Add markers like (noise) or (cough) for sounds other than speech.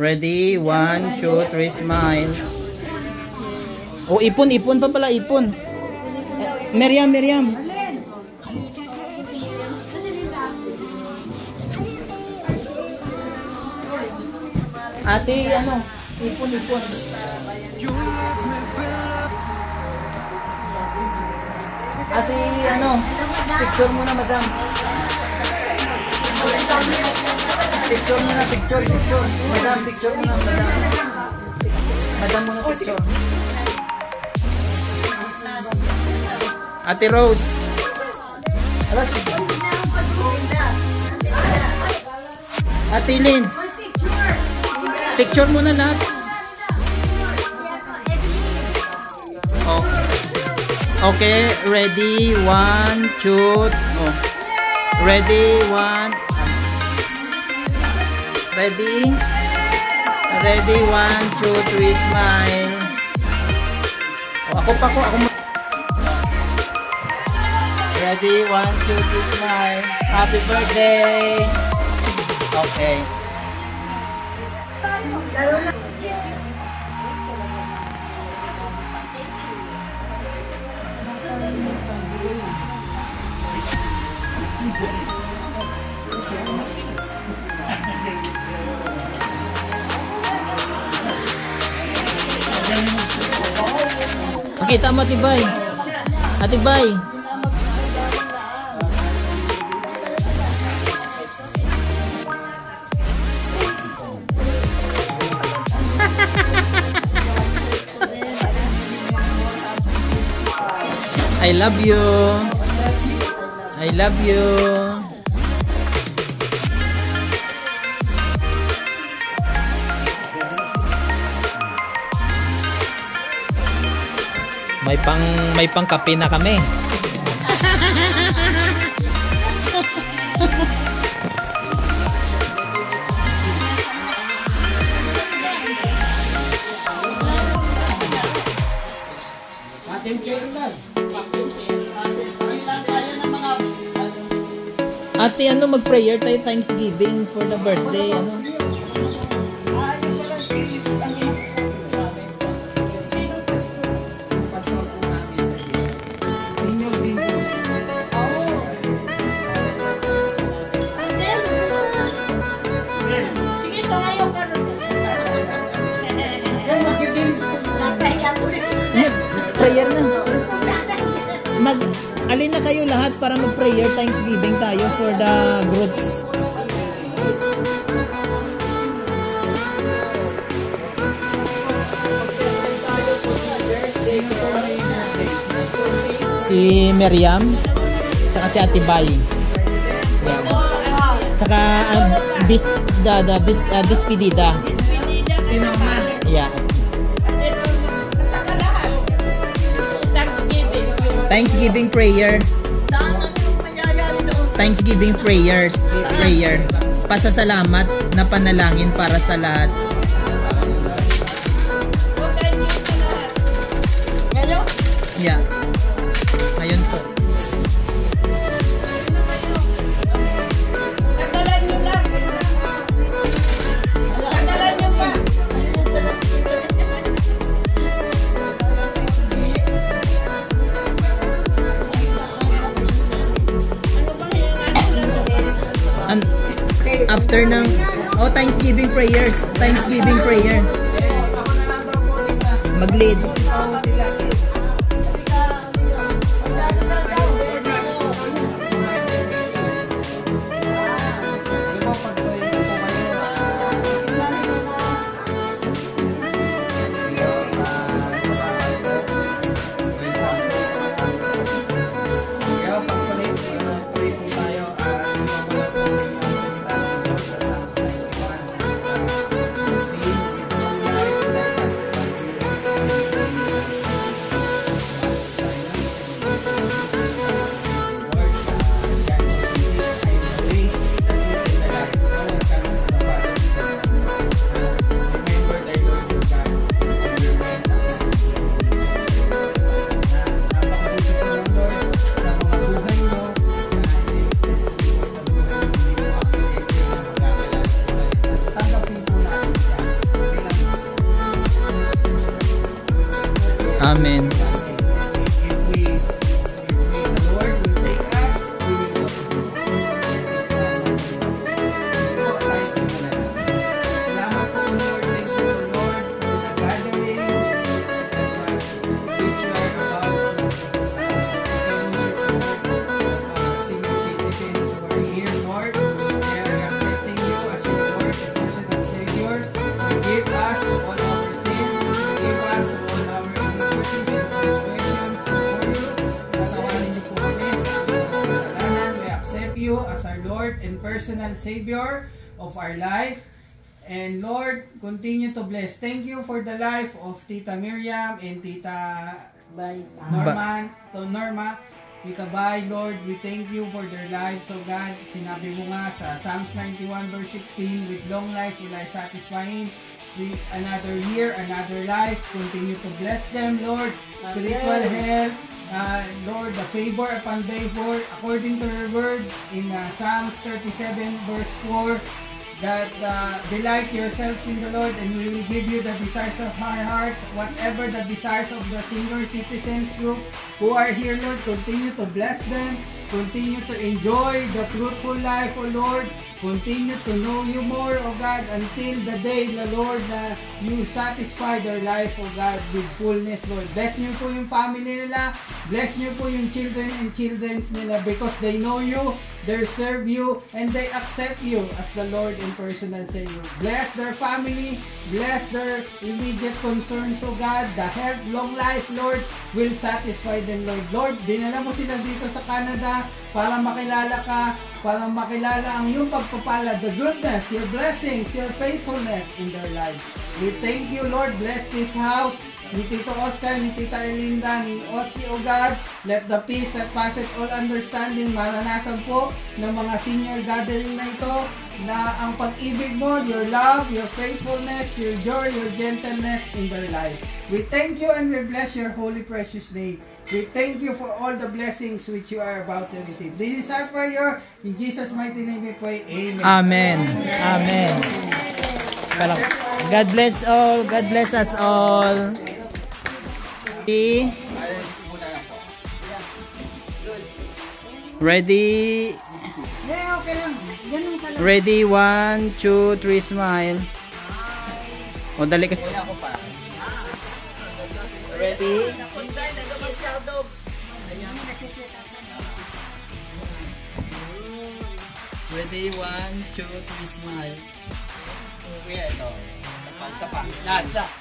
Ready? One, two, three, smile. Oh, ipon, ipon pa pala, ipon. Eh, Miriam, Miriam. Ate, ano? Ipon, ipon. Ate, ano? Picture muna, madam. Picture muna, picture, picture. Madam, picture muna, madam. Madam muna, picture. Ate Rose. Ala, Ate Linz. Picture muna lahat. Oh. Okay, ready, one, two, oh. Ready, one. Ready? Ready, one, two, three, smile. Oh, ako pa ko, ako. Ready, one, two, three, smile. Happy birthday! Okay. Pakita mo, Atibay. Atibay. (laughs) I love you. I love you. May pang may pang kape na kami. Ate, ano mag-prayer tayo Thanksgiving for the birthday, ano? Alin na kayo lahat para mag-prayer Thanksgiving tayo for the groups. Si Miriam, tsaka si Ate Bay. Yan. Tsaka um, this the the this uh, despedida. Thanksgiving. Prayer. Thanksgiving prayers, prayer. Pasasalamat na panalangin para sa lahat. After ng Oh, Thanksgiving prayers. Thanksgiving prayer. Mag-lead. Amen. Personal Savior of our life. And Lord, continue to bless. Thank you for the life of Tita Miriam and Tita. Norman, to Norma, Tita Bay, Lord, we thank you for their lives, so God, sinabi mo nga sa Psalms 91 verse 16, with long life will I satisfy him with another year, another life, continue to bless them, Lord, spiritual health, uh, Lord, the favor upon favor, according to your words in uh, Psalms 37 verse 4, that uh, delight yourselves in the Lord and we will give you the desires of our hearts, whatever the desires of the senior citizens group who are here, Lord, continue to bless them, continue to enjoy the fruitful life, O Lord, continue to know you more, O God, until the day, the Lord, na you satisfy their life, O God, with fullness, Lord. Bless niyo po yung family nila, bless niyo po yung children and children's nila because they know you, they serve you, and they accept you as the Lord and personal Savior. Bless their family, bless their immediate concerns, O God, the health, long life, Lord, will satisfy them, Lord. Lord, dinala mo sila dito sa Canada para makilala ka, para makilala ang iyong pagpapala, the goodness, your blessings, your faithfulness in their life. We thank you, Lord. Bless this house ni Tito Oscar, ni Tita Elinda, ni Oski, O God. Let the peace that passes all understanding maranasan po ng mga senior gathering na ito na ang pag-ibig mo, your love, your faithfulness, your joy, your gentleness in their life. We thank you and we bless your holy precious name. We thank you for all the blessings which you are about to receive. This is our prayer. In Jesus' mighty name we pray. Amen. Amen. Amen. God bless all. God bless us all. Ready? Hindi, okay lang. Ganun ka lang. Ready? One, two, three, smile. O, dali kasi. Ready? Ready? One, two, three, smile. Okay, ito. Sa pa, sa pa. Last, last.